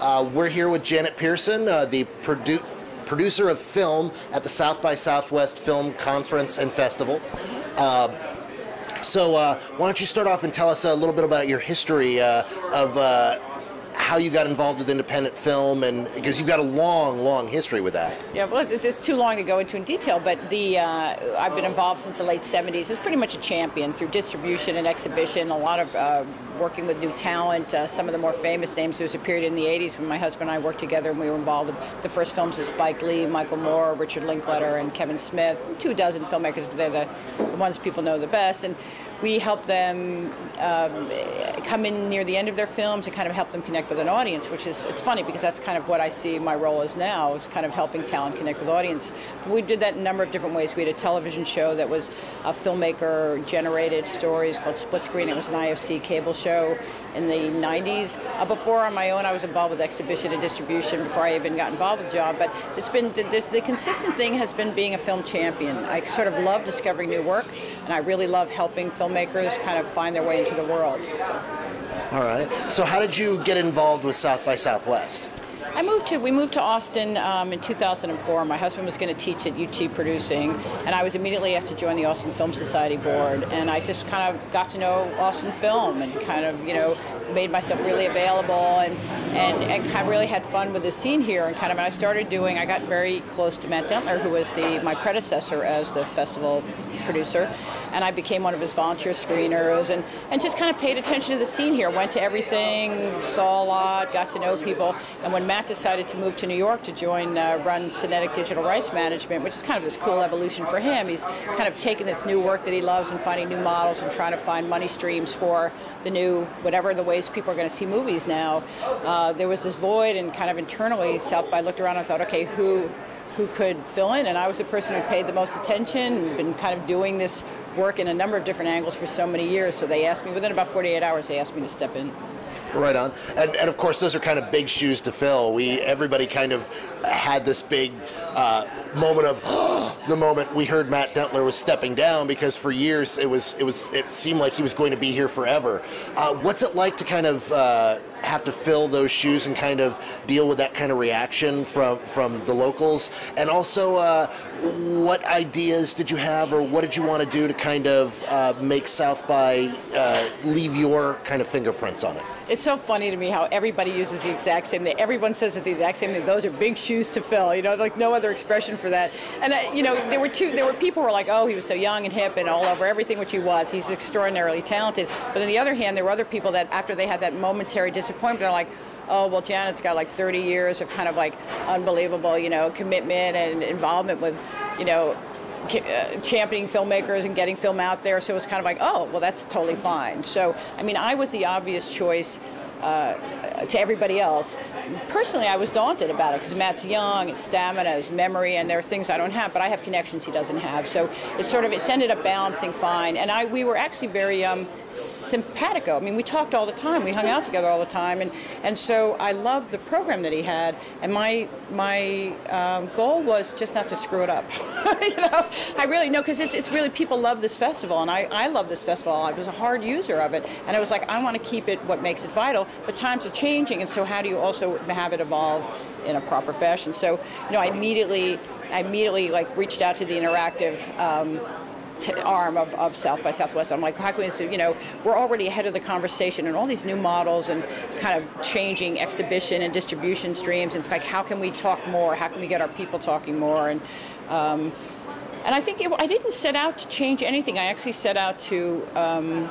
Uh, we're here with Janet Pierson, uh, the produ- producer of film at the South by Southwest Film Conference and Festival. Uh, so, uh, why don't you start off and tell us a little bit about your history uh, of uh, how you got involved with independent film, and because you've got a long, long history with that. Yeah, well, it's, it's too long to go into in detail, but the uh, I've been involved since the late '70s. It's pretty much a champion through distribution and exhibition. A lot of uh, working with new talent. Uh, some of the more famous names. There was a period in the '80s when my husband and I worked together, and we were involved with the first films of Spike Lee, Michael Moore, Richard Linklater, and Kevin Smith. Two dozen filmmakers, but they're the, ones people know the best. And we help them um, come in near the end of their films and kind of help them connect with an audience, which is it's funny because that's kind of what I see my role as now is kind of helping talent connect with audience. But we did that in a number of different ways. We had a television show that was a filmmaker generated stories called Split Screen. It was an IFC cable show in the 90s. Uh, before on my own, I was involved with exhibition and distribution before I even got involved with job. But it's been this, the consistent thing has been being a film champion. I sort of love discovering new work, and I really love helping filmmakers kind of find their way into the world. So. All right. So, how did you get involved with South by Southwest? I moved to we moved to Austin um, in 2004. My husband was going to teach at UT producing, and I was immediately asked to join the Austin Film Society board. And I just kind of got to know Austin film and kind of you know made myself really available and and, and kind of really had fun with the scene here. And kind of and I started doing. I got very close to Matt Dentler, who was the my predecessor as the festival producer and I became one of his volunteer screeners and, and just kind of paid attention to the scene here. Went to everything, saw a lot, got to know people. And when Matt decided to move to New York to join, uh, run Cinetic Digital Rights Management, which is kind of this cool evolution for him, he's kind of taken this new work that he loves and finding new models and trying to find money streams for the new, whatever the ways people are going to see movies now. Uh, there was this void, and kind of internally, South by looked around and thought, okay, who who could fill in, and I was the person who paid the most attention, and been kind of doing this work in a number of different angles for so many years. So they asked me, within about 48 hours, they asked me to step in. Right on, and, and of course those are kind of big shoes to fill. We everybody kind of had this big uh, moment of oh, the moment we heard Matt Dentler was stepping down because for years it was it was it seemed like he was going to be here forever. Uh, what's it like to kind of uh, have to fill those shoes and kind of deal with that kind of reaction from from the locals? And also, uh, what ideas did you have, or what did you want to do to kind of uh, make South by uh, leave your kind of fingerprints on it? It's so funny to me how everybody uses the exact same thing. Everyone says it the exact same thing. Those are big shoes to fill. You know, like no other expression for that. And uh, you know, there were two. There were people who were like, "Oh, he was so young and hip and all over everything," which he was. He's extraordinarily talented. But on the other hand, there were other people that, after they had that momentary disappointment, are like, oh well janet's got like 30 years of kind of like unbelievable you know commitment and involvement with you know Uh, championing filmmakers and getting film out there. So it's kind of like oh well that's totally fine. So i mean i was the obvious choice uh, to everybody else. Personally, I was daunted about it because Matt's young, his stamina, his memory, and there are things I don't have, but I have connections he doesn't have. So it's sort of it's ended up balancing fine. And I we were actually very um, simpatico. I mean, we talked all the time, we hung out together all the time, and and so I loved the program that he had. And my my um, goal was just not to screw it up. you know, I really know because it's it's really people love this festival, and I I love this festival. I was a hard user of it, and I was like, I want to keep it what makes it vital but times are changing, and so how do you also have it evolve in a proper fashion? So, you know, I immediately, I immediately like reached out to the interactive. Um, arm of, of South by Southwest. I'm like, how can we, so, you know, we're already ahead of the conversation and all these new models and kind of changing exhibition and distribution streams. And it's like, how can we talk more? How can we get our people talking more? And um, and I think it, I didn't set out to change anything. I actually set out to um,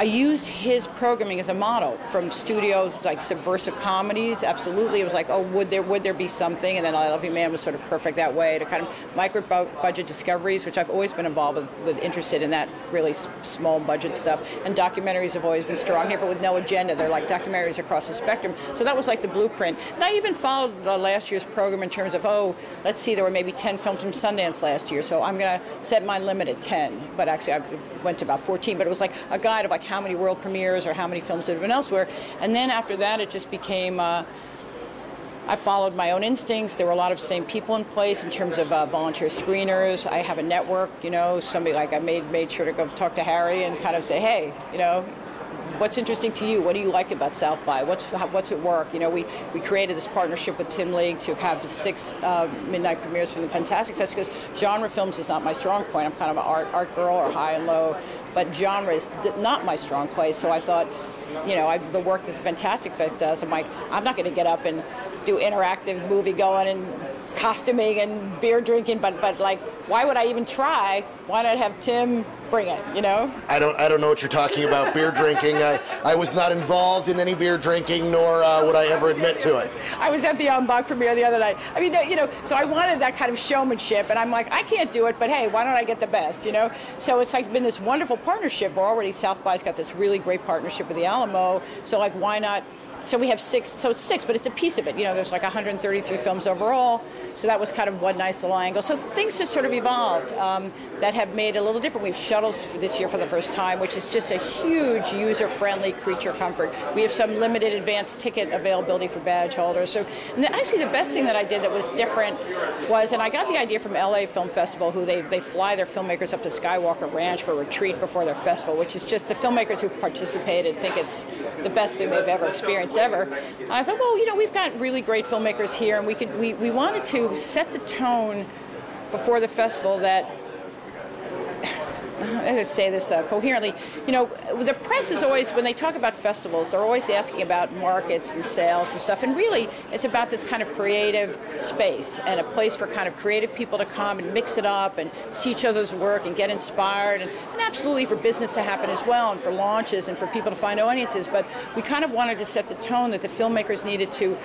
I used his programming as a model from studios like subversive comedies. Absolutely, it was like, oh, would there would there be something? And then I Love You Man was sort of perfect that way to kind of micro budget discoveries, which I've always been involved with, with interested in that really small budget stuff. And documentaries have always been strong here, but with no agenda. They're like documentaries across the spectrum. So that was like the blueprint. And I even followed the last year's program in terms of, oh, let's see, there were maybe 10 films from Sundance last year, so I'm going to set my limit at 10. But actually, I went to about 14. But it was like a guide of like how many world premieres or how many films that had been elsewhere. And then after that, it just became. Uh, I followed my own instincts. There were a lot of same people in place in terms of uh, volunteer screeners. I have a network, you know, somebody like I made made sure to go talk to Harry and kind of say, hey, you know, what's interesting to you? What do you like about South by? What's how, what's at work? You know, we, we created this partnership with Tim League to have six uh, midnight premieres from the Fantastic Fest because genre films is not my strong point. I'm kind of an art art girl or high and low, but genre is not my strong place. So I thought, you know, I, the work that the Fantastic Fest does, I'm like, I'm not going to get up and do interactive movie going and costuming and beer drinking, but but like, why would I even try? Why not have Tim bring it? You know? I don't I don't know what you're talking about. beer drinking. I I was not involved in any beer drinking, nor uh, would I ever admit to it. I was at the Bach premiere the other night. I mean, you know, so I wanted that kind of showmanship, and I'm like, I can't do it, but hey, why don't I get the best? You know? So it's like been this wonderful partnership. We're already South by's got this really great partnership with the Alamo. So like, why not? So we have six, so it's six, but it's a piece of it. You know, there's like 133 films overall, so that was kind of one nice little angle. So things just sort of evolved um, that have made a little different. We have shuttles for this year for the first time, which is just a huge user-friendly creature comfort. We have some limited advanced ticket availability for badge holders. So and actually, the best thing that I did that was different was, and I got the idea from LA Film Festival, who they, they fly their filmmakers up to Skywalker Ranch for a retreat before their festival, which is just the filmmakers who participated think it's the best thing they've ever experienced ever. And I thought, well, you know, we've got really great filmmakers here, and we could we, we wanted to set the tone before the festival that I say this uh, coherently. You know, the press is always, when they talk about festivals, they're always asking about markets and sales and stuff. And really, it's about this kind of creative space and a place for kind of creative people to come and mix it up and see each other's work and get inspired. And, and absolutely for business to happen as well and for launches and for people to find audiences. But we kind of wanted to set the tone that the filmmakers needed to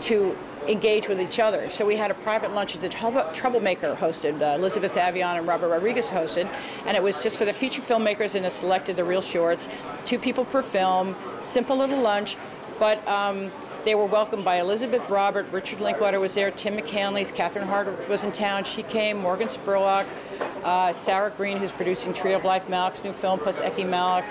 to engage with each other. So we had a private lunch that the Troublemaker hosted, uh, Elizabeth Avellan and Robert Rodriguez hosted, and it was just for the feature filmmakers and it selected the real shorts, two people per film, simple little lunch, but um, they were welcomed by Elizabeth Robert, Richard Linklater was there, Tim McCanlies, Catherine Hart was in town, she came, Morgan Spurlock, uh, Sarah Green, who's producing Tree of Life, Malick's new film, plus Ecky Malick.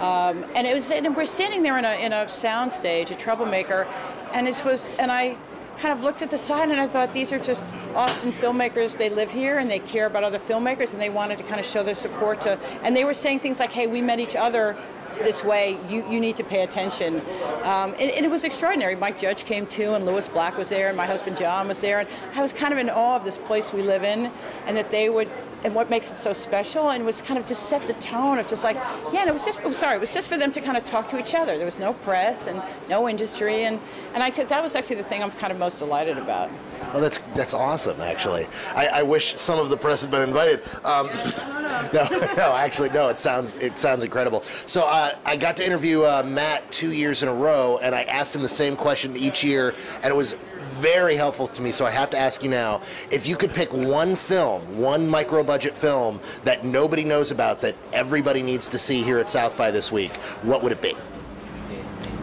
Um, and it was, and we're standing there in a, in a sound stage, a troublemaker, and it was, and I kind of looked at the sign and I thought these are just Austin filmmakers. They live here and they care about other filmmakers and they wanted to kind of show their support to. And they were saying things like, "Hey, we met each other." This way, you, you need to pay attention. Um, and, and, it was extraordinary. Mike Judge came too, and Lewis Black was there, and my husband John was there. And I was kind of in awe of this place we live in, and that they would and what makes it so special and was kind of just set the tone of just like yeah and it was just oh sorry it was just for them to kind of talk to each other. There was no press and no industry and and I that was actually the thing I'm kind of most delighted about. Well that's that's awesome actually. I, I wish some of the press had been invited. Um, no no actually no it sounds it sounds incredible. So uh, I got to interview uh, Matt two years in a row and I asked him the same question each year and it was very helpful to me, so I have to ask you now if you could pick one film, one micro budget film that nobody knows about that everybody needs to see here at South by this week, what would it be?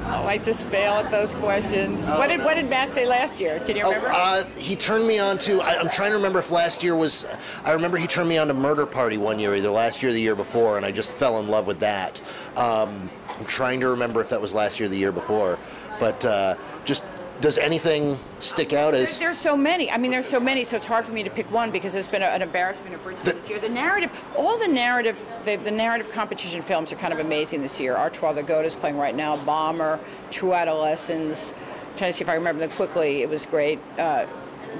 Oh, I just fail at those questions. Oh, what did no. what did Matt say last year? Can you remember? Oh, uh, he turned me on to. I, am trying to remember if last year was. I remember he turned me on to Murder Party one year, either last year or the year before, and I just fell in love with that. Um, I'm trying to remember if that was last year or the year before, but uh, just does anything stick out as? there's so many. I mean, there's so many, so it's hard for me to pick one because there's been a, an embarrassment of riches this year. The narrative, all the narrative, the, the, narrative competition films are kind of amazing this year. Artois the Goat is playing right now. Bomber, True Adolescents. I'm trying to see if I remember them quickly. It was great, uh,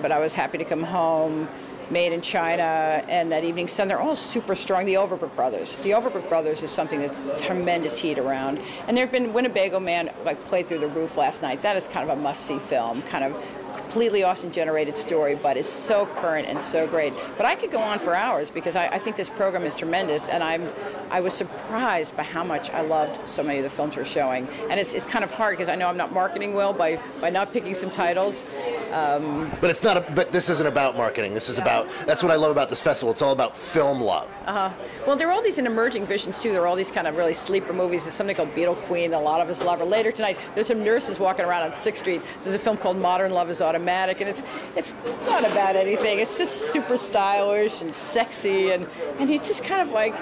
but I was happy to come home. Made in China and that Evening Sun, they're all super strong. The Overbrook Brothers. The Overbrook Brothers is something that's tremendous heat around. And there have been Winnebago Man like played through the roof last night. That is kind of a must-see film, kind of completely Austin generated story, but it's so current and so great. But I could go on for hours because I, I, think this program is tremendous, and I'm I was surprised by how much I loved so many of the films we're showing. And it's, it's kind of hard because I know I'm not marketing well by, by not picking some titles. Um, but it's not. A, but this isn't about marketing. This is about. That's what I love about this festival. It's all about film love. Uh huh. Well, there are all these in emerging visions too. There are all these kind of really sleeper movies. There's something called Beetle Queen. A lot of us love her. Later tonight, there's some nurses walking around on Sixth Street. There's a film called Modern Love Is Automatic, and it's it's not about anything. It's just super stylish and sexy, and and you just kind of like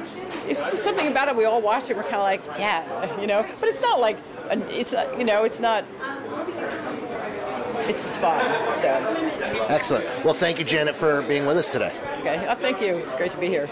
it's something about it. We all watch it. We're kind of like, yeah, you know. But it's not like it's uh, you know, it's not it's just fun. So. Excellent. Well, thank you, Janet, for being with us today. Okay. Oh, thank you. It's great to be here.